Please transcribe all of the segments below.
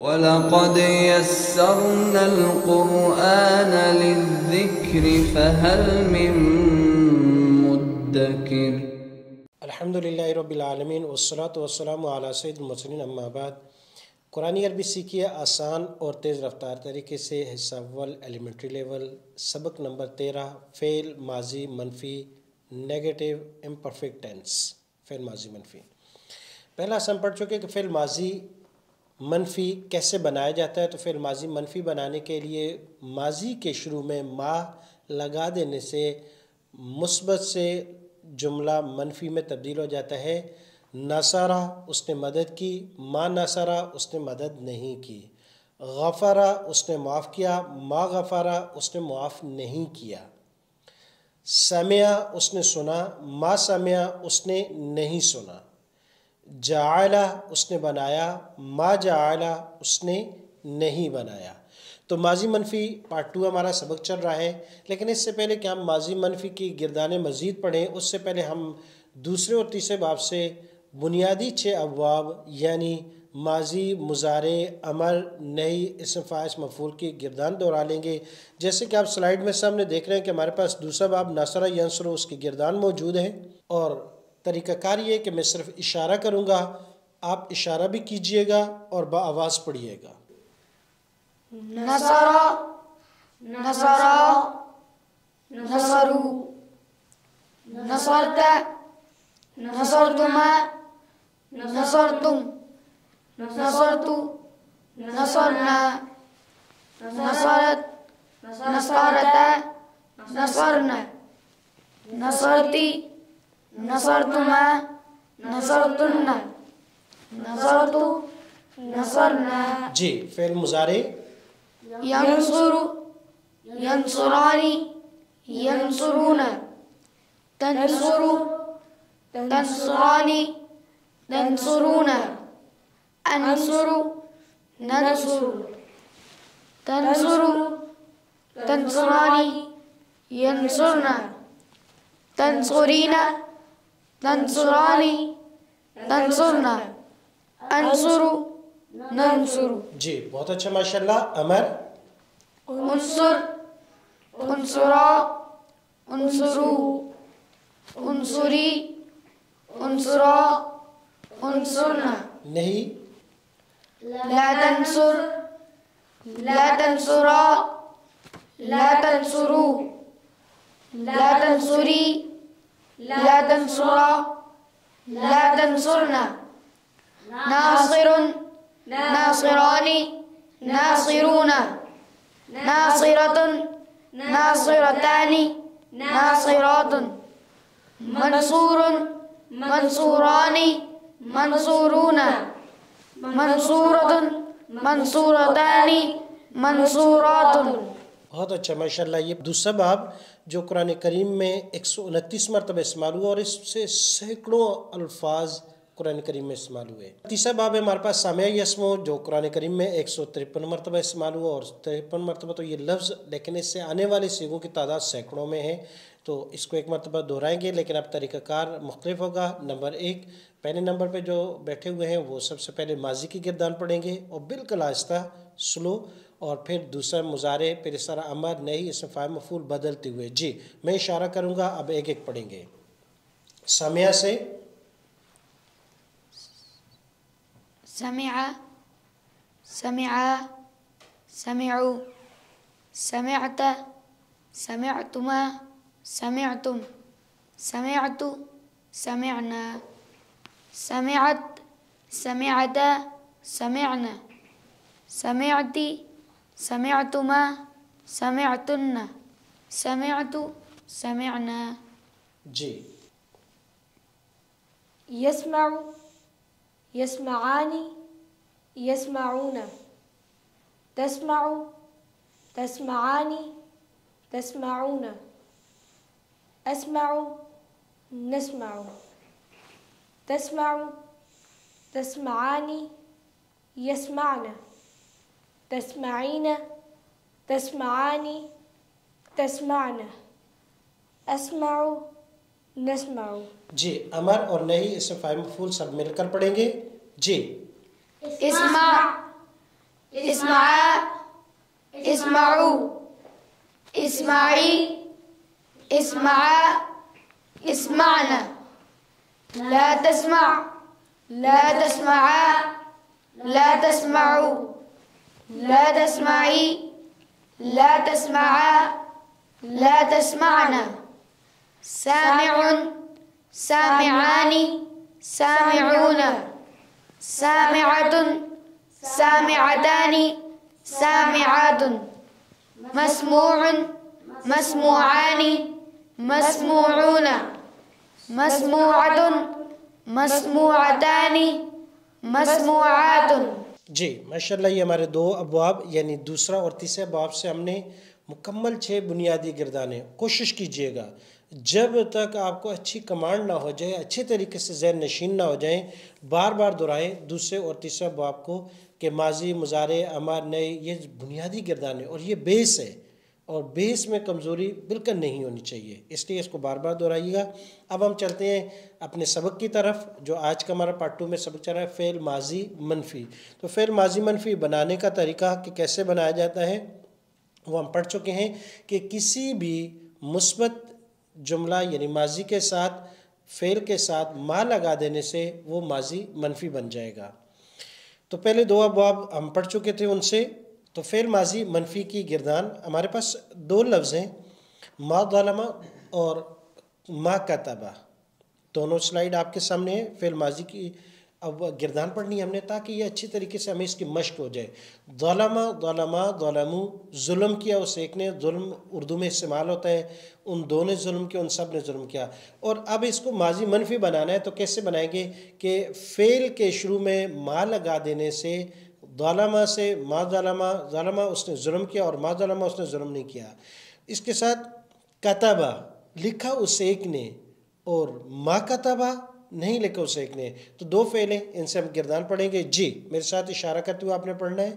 وَلَقَدْ يَسَّرْنَا الْقُرْآنَ لِلذِّكْرِ فَهَلْ مِن مُدَّكِرٍ. الحمدللہ رب العالمین والصلاة والسلام علی سید المرسلین، اما بعد. قرآن عربی سیکھیے آسان اور تیز رفتار طریقے سے، حصہ اول ایلیمنٹری لیول سبق نمبر تیرہ، فعل، ماضی، منفی نیگیٹو امپرفیکٹ ٹینس فعل، ماضی، منفی. پہلا ہم پڑھ چکے کہ فعل، ماضی منفی کیسے بنایا جاتا ہے تو فعل ماضی منفی بنانے کے لیے ماضی کے شروع میں ما لگا دینے سے مثبت سے جملہ منفی میں تبدیل ہو جاتا ہے۔ نصرہ اس نے مدد کی، ما نصرہ اس نے مدد نہیں کی۔ غفرہ اس نے معاف کیا، ما غفرہ اس نے معاف نہیں کیا۔ سمعہ اس نے سنا، ما سمعہ اس نے نہیں سنا۔ جعلہ اس نے بنایا، ما جعلہ اس نے نہیں بنایا۔ تو ماضی منفی پارٹ ٹو ہمارا سبق چل رہا ہے، لیکن اس سے پہلے کہ ہم ماضی منفی کی گردانیں مزید پڑھیں، اس سے پہلے ہم دوسرے اور تیسرے باب سے بنیادی چھ ابواب یعنی ماضی مزارے امر نئی، اسم فائز مفول کی گردان دورا لیں گے۔ جیسے کہ آپ سلائیڈ میں سامنے دیکھ رہے ہیں کہ ہمارے پاس دوسرا باب ناصرہ ینصر، اس کی گردان موجود ہے۔ اور طریقہ کار یہ کہ میں صرف اشارہ کروں گا، آپ اشارہ بھی کیجیے گا اور با آواز پڑھیے گا۔ نصر نصر نصرو نصرت نصرتما نصرتم نصرت نصرنا نصرت نصرت نصرنا نصرتی نصرتما نصرتن نصرت نصرنا جی فعل مزارے ينصر ينصراني ينصرون تنصر تنصراني تنصرون أنصر ننصر تنصر تنصراني ينصرنا تنصرين تنصراني تنصرنا أنصر ننصر جی بہت اچھا ماشاءاللہ امر انصر انصرا انصروا انصری انصرا انصرنا. نہیں؟ لا تنصر لا تنصرا لا تنصروا لا تنصري لا تنصرا لا تنصرنا ناصر ناصران. ناصرون. ناصرة. ناصرتان. ناصرات. منصور. منصوران. منصورون. منصورة. منصورتان. منصورات. بہت اچھا ماشاءاللہ، یہ دوسرا باب جو قرآن کریم میں ایک سو انتیس مرتبہ استعمال ہوا اور اس سے سینکڑوں الفاظ قرآن کریم میں استعمال ہوئے۔ تیسرا باب ہے ہمارے پاس سامعہ یسمو جو قرآن کریم میں ایک سو ترپن مرتبہ استعمال ہوا اور ترپن مرتبہ تو یہ لفظ لیکن اس سے آنے والے سیگوں کی تعداد سینکڑوں میں ہے۔ تو اس کو ایک مرتبہ دہرائیں گے لیکن اب طریقہ کار مختلف ہوگا۔ نمبر ایک، پہلے نمبر پہ جو بیٹھے ہوئے ہیں وہ سب سے پہلے ماضی کی گردان پڑھیں گے اور بالکل آہستہ سلو اور پھر دوسرا مظاہرے، پھر اس طرح امر نئی اس میں مفول بدلتے ہوئے۔ جی میں اشارہ کروں گا، اب ایک ایک پڑھیں گے۔ سمیہ سے۔ سمع سمع سمعوا سمعت، سمعتما، سمعتم، سمعت، سمعنا، سمعت سمعت، سمعنا۔ سمعت سمعتما سمعتن. سمعت سمعنا. جی يسمع يسمعان يسمعون. تسمع تسمعان تسمعون. أسمع نسمع. تسمع تسمعان يسمعن. تسمعين تسمعان تسمعن أسمع نسمع. جی امر اور نہیں اس میں فائم مفول سب مل کر پڑھیں گے۔ جی۔ اسمع اسمعا اسمعوا اسمعي اسمعا اسمعنا. لا تسمع لا تسمعا لا تسمعوا لا تسمعي لا تسمعا لا تسمعنا سامع سامعان سامعون. سامعة سامعتان سامعات. مسموع مسموعان مسموعون. مسموعة مسموعتان مسموعات. جی ماشاءاللہ یہ ہمارے دو ابواب یعنی دوسرا اور تیسرے ابواب سے ہم نے مکمل چھ بنیادی گردانیں۔ کوشش کیجیے گا، جب تک آپ کو اچھی کمانڈ نہ ہو جائے، اچھے طریقے سے ذہن نشین نہ ہو جائیں بار بار دہرائیں۔ دوسرے اور تیسرے ابواب کو کہ ماضی مزارے امار نئے یہ بنیادی گردانیں۔ اور یہ بیس ہے۔ اور بیس میں کمزوری بالکل نہیں ہونی چاہیے۔ اس لیے اس کو بار بار دہرائیے گا۔ اب ہم چلتے ہیں اپنے سبق کی طرف، جو آج کا ہمارا پارٹ ٹو میں سبق چل رہا ہے، فعل ماضی منفی۔ تو فعل ماضی منفی بنانے کا طریقہ کہ کیسے بنایا جاتا ہے، وہ ہم پڑھ چکے ہیں کہ کسی بھی مثبت جملہ یعنی ماضی کے ساتھ، فعل کے ساتھ ما لگا دینے سے وہ ماضی منفی بن جائے گا۔ تو پہلے دو ابواب ہم پڑھ چکے تھے ان سے۔ تو فعل ماضی منفی کی گردان، ہمارے پاس دو لفظ ہیں، ما ظلمہ اور ما کتبہ دونوں سلائیڈ آپ کے سامنے ہیں، فعل ماضی کی اب گردان پڑھنی ہے ہم نے تاکہ یہ اچھی طریقے سے ہمیں اس کی مشق ہو جائے۔ ظلمہ ظلمہ ظلمو ظلم کیا، اس ایک نے ظلم اردو میں استعمال ہوتا ہے، ان دو نے ظلم کیا، ان سب نے ظلم کیا۔ اور اب اس کو ماضی منفی بنانا ہے تو کیسے بنائیں گے کہ فعل کے شروع میں ما لگا دینے سے ظالمہ سے ما ظالمہ ظالمہ اس نے ظلم کیا اور ما ظالمہ اس نے ظلم نہیں کیا۔ اس کے ساتھ کتبہ لکھا اس ایک نے اور ما کتبہ نہیں لکھا اس ایک نے۔ تو دو فعل ہیں ان سے ہم گردان پڑھیں گے۔ جی میرے ساتھ اشارہ کرتے ہوئے آپ نے پڑھنا ہے۔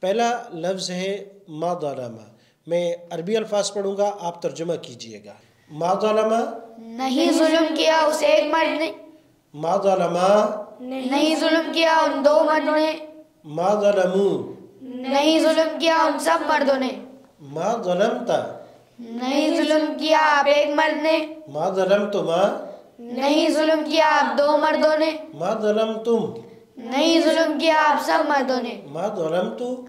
پہلا لفظ ہے ما ظالمہ۔ میں عربی الفاظ پڑھوں گا آپ ترجمہ کیجیے گا۔ ما ظالمہ نہیں ظلم کیا اس ایک مرد نے۔ ما ظالمہ نہیں ظلم کیا ان دو مردوں نے۔ ما ظلمو؟ نہیں ظلم کیا ان سب مردوں نے۔ ما ظلمتا؟ نہیں ظلم کیا آپ ایک مرد نے۔ ما ظلمتما؟ نہیں ظلم کیا آپ دو مردوں نے۔ ما ظلمتم؟ نہیں ظلم کیا آپ سب مردوں نے۔ ما ظلمتو؟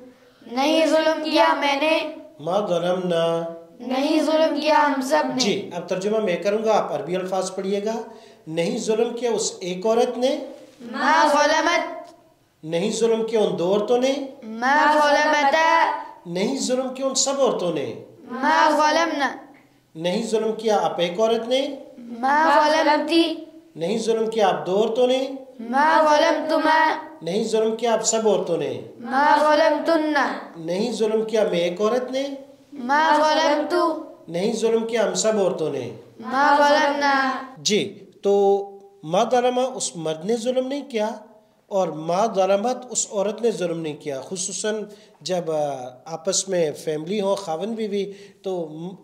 نہیں ظلم کیا میں نے۔ ما ظلمنا؟ نہیں ظلم کیا ہم سب نے۔ جی اب ترجمہ میں کروں گا آپ عربی الفاظ پڑھیے گا۔ نہیں ظلم کیا اس ایک عورت نے۔ ما ظلمت نہیں ظلم کیا ان دو عورتوں نے؟ ما ظلمتا نہیں ظلم کیا ان سب عورتوں نے؟ ما ظلمنا نہیں ظلم کیا آپ ایک عورت نے؟ ما ظلمتی نہیں ظلم کیا آپ دو عورتوں نے؟ ما ظلمتما نہیں ظلم کیا آپ سب عورتوں نے؟ ما ظلمتن نہیں ظلم کیا میں ایک عورت نے؟ ما ظلمتو نہیں ظلم کیا ہم سب عورتوں نے؟ ما ظلمنا جی تو ما ظلمہ اس مرد نے ظلم نہیں کیا؟ اور ما ظلمت اس عورت نے ظلم نہیں کیا، خصوصاً جب آپس میں فیملی ہو، خاون بیوی، تو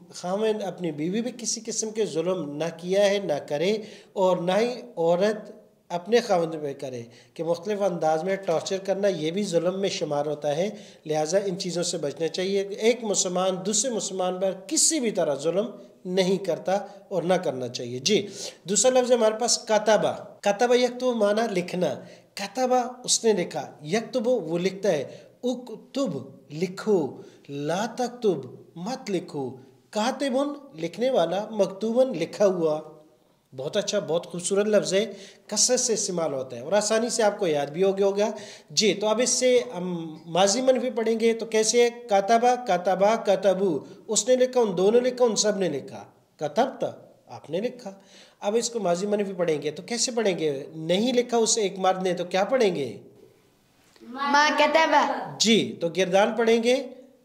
خاون اپنی بیوی بھی کسی قسم کے ظلم نہ کیا ہے، نہ کرے اور نہ ہی عورت اپنے خاوند پہ کرے کہ مختلف انداز میں ٹارچر کرنا یہ بھی ظلم میں شمار ہوتا ہے۔ لہٰذا ان چیزوں سے بچنا چاہیے۔ ایک مسلمان، دوسرے مسلمان پر کسی بھی طرح ظلم نہیں کرتا اور نہ کرنا چاہیے۔ جی دوسرا لفظ ہے ہمارے پاس کاتبہ۔ کاتبہ یک تو معنی لکھنا۔ کاتبہ اس نے لکھا یک تو وہ لکھتا ہے۔ اکتب لکھو، لا تکتب مت لکھو۔ کاتبن لکھنے والا، مکتوبن لکھا ہوا۔ بہت اچھا بہت خوبصورت لفظ ہے کثرت سے استعمال ہوتا ہے اور آسانی سے آپ کو یاد بھی ہو گیا ہوگا۔ جی تو اب اس سے ہم ماضی منفی پڑھیں گے تو کیسے ہے کاتبہ کاتبہ کتبو اس نے لکھا ان دونوں لکھا ان سب نے لکھا۔ کتب تھا آپ نے لکھا۔ اب اس کو ماضی منفی پڑھیں گے تو کیسے پڑھیں گے؟ نہیں لکھا اس ایک مرد نے تو کیا پڑھیں گے؟ کتبہ۔ جی تو گردان پڑھیں گے۔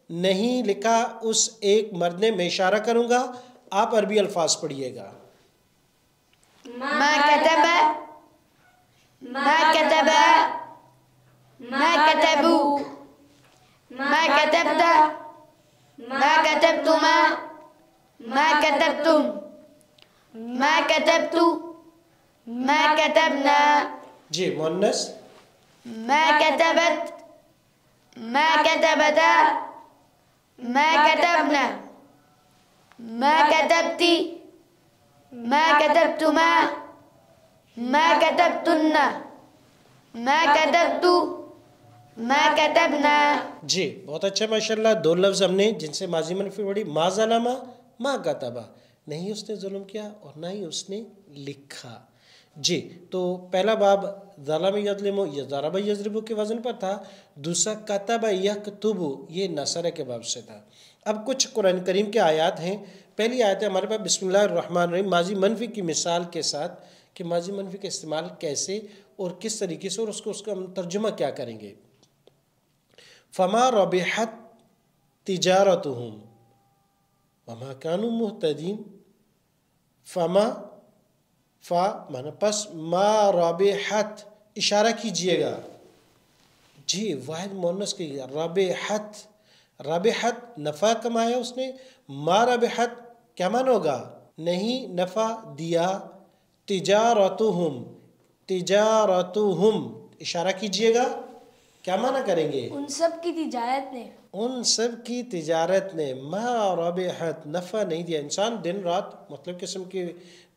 نہیں لکھا اس ایک مرد نے میں اشارہ کروں گا آپ عربی الفاظ پڑھیے گا۔ ما كتب ما كتب ما كتبوا. ما كتبت ما كتبتما. ما كتبتم. ما كتبت. ما كتبنا. جی مونس ما كتبت. ما كتبتا ما كتبنا. ما كتبت. ما كتبتما؟ ما كتبتن؟ ما كتبت؟ ما كتبنا. جی بہت اچھا ماشاءاللہ، دو لفظ ہم نے جن سے ماضی منفی پڑھی، ما ظلمہ ما کتبہ نہیں اس نے ظلم کیا اور نہ ہی اس نے لکھا۔ جی تو پہلا باب، ظلم یظلم، یا ضرب یضرب کے وزن پر تھا۔ دوسرا، کتب یکتب، یہ نصر کے باب سے تھا۔ اب کچھ قرآن کریم کے آیات ہیں۔ پہلی آیت ہے، ہمارے پاس بسم اللہ الرحمن الرحیم، ماضی منفی کی مثال کے ساتھ کہ ماضی منفی کا استعمال کیسے اور کس طریقے سے اور اس کو اس کا ہم ترجمہ کیا کریں گے۔ فما ربحت تجارتهم وما كانوا مهتدين۔ فما، فا مانا پس ما ربحت، اشارہ کیجیے گا۔ جی واحد مونس کی ربحت ربحت نفع کمایا اس نے۔ ما ربحت کیا معنی ہوگا؟ نہیں نفع دیا تجارتهم تجارتهم اشارہ کیجیے گا کیا معنی کریں گے؟ ان سب کی تجارت نے۔ ان سب کی تجارت نے۔ ما ربحت نفع نہیں دیا۔ انسان دن رات مطلب قسم کی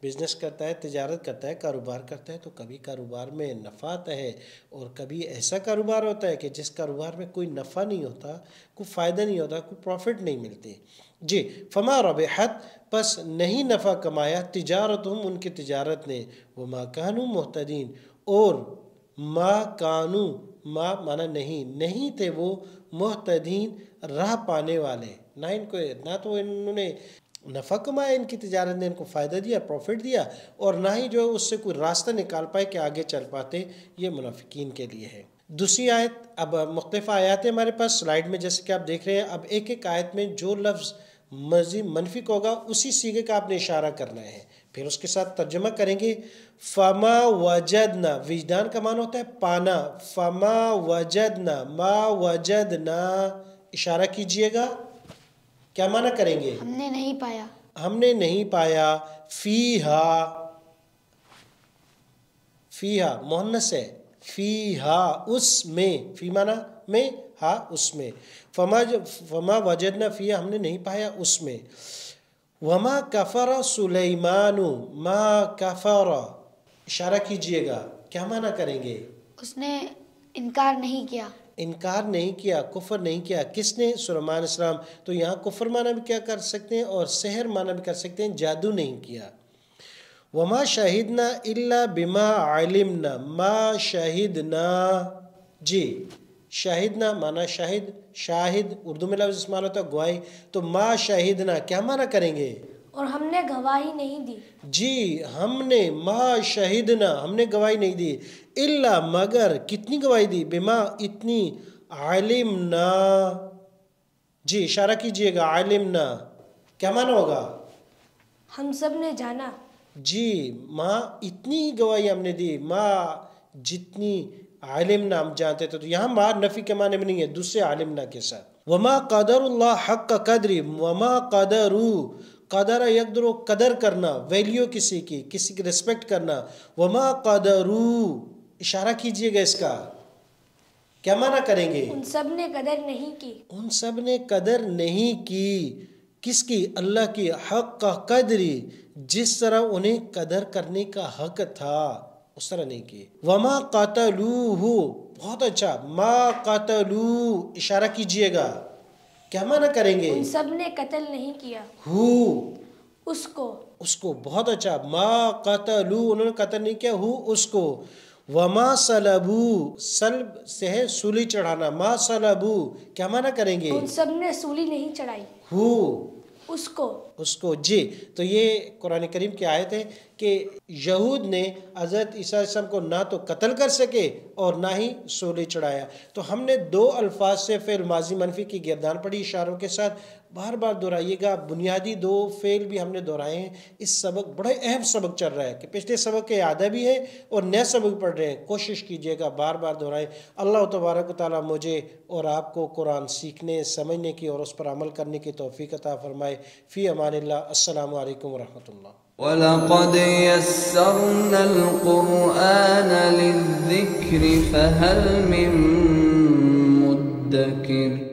بزنس کرتا ہے تجارت کرتا ہے کاروبار کرتا ہے تو کبھی کاروبار میں نفع آتا ہے اور کبھی ایسا کاروبار ہوتا ہے کہ جس کاروبار میں کوئی نفع نہیں ہوتا کوئی فائدہ نہیں ہوتا کوئی پروفٹ نہیں ملتی۔ جی فما ربحت، پس نہیں نفع کمایا تجارت ہم ان کی تجارت نے۔ وہ ما کانو محتدین اور ما کانو، ما مانا نہیں نہیں تھے وہ محتدین راہ پانے والے۔ نہ ان کو، نہ تو انہوں نے نفع کمایا، ان کی تجارت نے ان کو فائدہ دیا پروفٹ دیا، اور نہ ہی جو ہے اس سے کوئی راستہ نکال پائے کہ آگے چل پاتے، یہ منافقین کے لیے ہے۔ دوسری آیت اب مختلف آیات ہیں ہمارے پاس سلائیڈ میں جیسے کہ آپ دیکھ رہے ہیں اب ایک ایک آیت میں جو لفظ مزید منفی کو ہوگا اسی سیگے کا آپ نے اشارہ کرنا ہے۔ پھر اس کے ساتھ ترجمہ کریں گے فما وجدنا وجدان کا معنی ہوتا ہے پانا۔ فما وجدنا ما وجدنا۔ اشارہ کیجیے گا۔ کیا معنی کریں گے؟ ہم نے نہیں پایا۔ ہم نے نہیں پایا۔ فیہا فیہا مہنس ہے۔ فیہا اس میں فی معنی میں ہا اس میں۔ فما فما وجدنا فیہا ہم نے نہیں پایا اس میں۔ وما کفر سلیمان ما کفر۔ اشارہ کیجیے گا کیا معنی کریں گے؟ اس نے انکار نہیں کیا۔ انکار نہیں کیا کفر نہیں کیا۔ کس نے؟ سلیمان اسلام تو یہاں کفر معنی بھی کیا کر سکتے ہیں اور سحر معنی بھی کر سکتے ہیں جادو نہیں کیا۔ وما شاہدنا الا بما علمنا ما شاہدنا جی شاہدنا معنی شاہد شاہد اردو میں لفظ استعمال ہوتا ہے گواہی۔ تو ما شاہدنا کیا معنی کریں گے؟ اور ہم نے گواہی نہیں دی۔ جی ہم نے ما شہدنا ہم نے گواہی نہیں دی۔ الا مگر کتنی گواہی دی؟ بما اتنی علمنا۔ جی اشارہ کیجیے گا علمنا۔ کیا معنی ہوگا؟ ہم سب نے جانا۔ جی ماں اتنی ہی گواہی ہم نے دی ماں جتنی علمنا ہم جانتے تھے تو یہاں ماں نفی کے معنی میں نہیں ہے دوسرے علمنا کے ساتھ۔ وما قدر اللہ حق کا قدری وما قدرو قدر یقدر قدر کرنا ویلیو کسی کی کسی کی ریسپیکٹ کرنا۔ وما قدرو اشارہ کیجیے گا اس کا۔ کیا معنی کریں گے؟ ان سب نے قدر نہیں کی۔ ان سب نے قدر نہیں کی۔ کس کی؟ اللہ کی۔ حق کا قدری جس طرح انہیں قدر کرنے کا حق تھا اس طرح نہیں کی وما قاتلوہ بہت اچھا۔ ما قاتلو اشارہ کیجیے گا۔ کیا معنی کریں گے؟ ان سب نے قتل نہیں کیا۔ ہو۔ اس کو۔ اس کو۔ بہت اچھا۔ ما قتلو انہوں نے قتل نہیں کیا۔ ہو۔ اس کو۔ وما صلبو صلب سے ہے سولی چڑھانا۔ ما صلبو کیا معنی کریں گے؟ ان سب نے سولی نہیں چڑھائی۔ ہو۔ اس کو۔ اس کو۔ جی تو یہ قرآن کریم کی آیت ہے۔ کہ یہود نے حضرت عیسیٰ السلام کو نہ تو قتل کر سکے اور نہ ہی سولی چڑھایا۔ تو ہم نے دو الفاظ سے فعل ماضی منفی کی گردان پڑی اشاروں کے ساتھ۔ بار بار دہرائیے گا، بنیادی دو فعل بھی ہم نے دہرائے ہیں۔ اس سبق بڑے اہم سبق چل رہا ہے کہ پچھلے سبق کے اعادہ بھی ہے اور نئے سبق پڑھ رہے ہیں۔ کوشش کیجیے گا بار بار دہرائیں۔ اللہ تبارک و تعالیٰ مجھے اور آپ کو قرآن سیکھنے، سمجھنے کی اور اس پر عمل کرنے کی توفیق عطا فرمائے۔ فی امان اللہ، السلام علیکم ورحمۃ اللہ۔ ولقد يسرنا القرآن للذكر فهل من مدكر